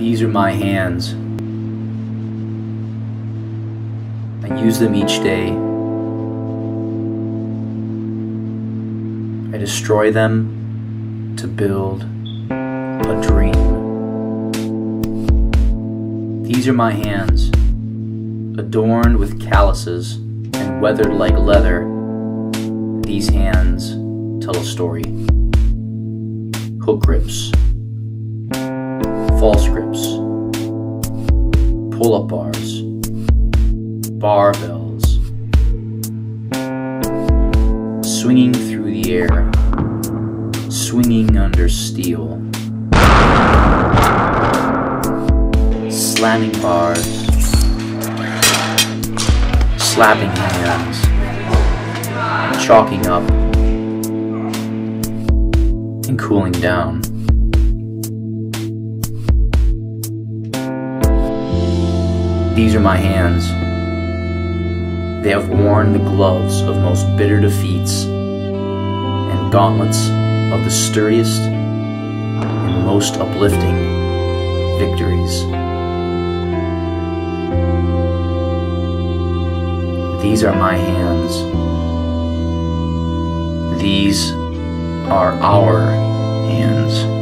These are my hands. I use them each day. I destroy them to build a dream. These are my hands, adorned with calluses and weathered like leather. These hands tell a story. Hook grips, false grips, pull up bars, barbells, swinging through the air, swinging under steel, slamming bars, slapping hands, chalking up, and cooling down. These are my hands. They have worn the gloves of most bitter defeats and gauntlets of the sturdiest and most uplifting victories. These are my hands. These are our hands.